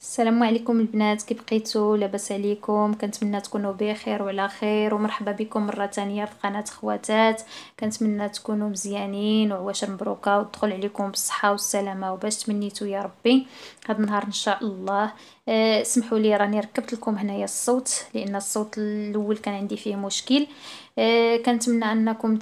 السلام عليكم البنات كيف بقيتوا لاباس عليكم؟ كنتمنى تكونوا بخير وعلى خير ومرحبا بكم مرة ثانية في قناة خواتات. كنتمنى تكونوا مزيانين وعواشر مبروكة ودخل عليكم بالصحة والسلامة وباش تمنيتوا يا ربي. هذا النهار إن شاء الله. أه لي راني ركبت لكم هنايا الصوت لأن الصوت الأول كان عندي فيه مشكل. كنتمنى أنكم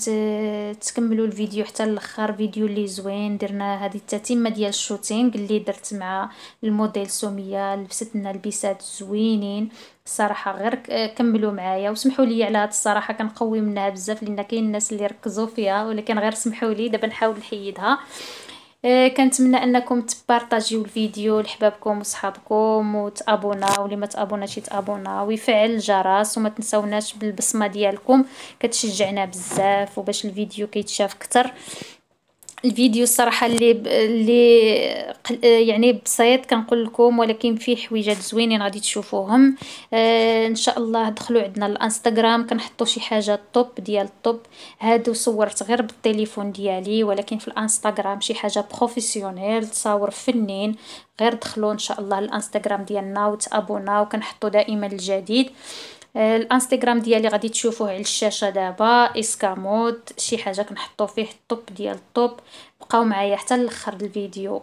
تكملوا الفيديو حتى الأخر. فيديو اللي زوين درنا هذه التتمه ديال الشوتينغ اللي درت مع الموديل سميه لبست لنا لبسات زوينين. الصراحه غير كملوا معايا وسمحوا لي على هذه الصراحة. كنقوي منها بزاف لأن كاين الناس اللي ركزوا فيها ولكن غير سمحوا لي. دابا نحاول نحيدها. آه، كنتمنى أنكم تبارطاجيو الفيديو لحبابكم وصحابكم وتابوناو واللي ما تابوناش يتابوناو ويفعل الجرس وما تنساوناش بالبصمة ديالكم كتشجعنا بزاف وباش الفيديو كيتشاف أكثر الفيديو الصراحة اللي ب... اللي يعني بسيط كنقول لكم ولكن فيه حويجات زوينين غادي تشوفوهم. آه إن شاء الله دخلوا عندنا الإنستغرام كنحطوا شي حاجة top ديال ال top هادو صورت غير بالتليفون ديالي ولكن في الإنستغرام شي حاجة professionnel تصاور فنين. غير دخلوا إن شاء الله الإنستغرام ديالنا وتابونا وكنحطوا دائما الجديد. الانستغرام ديالي غادي تشوفوه على الشاشة دابا SkMode شي حاجة كنحطو فيه ال top ديال ال top بقاو معايا حتى لأخر الفيديو.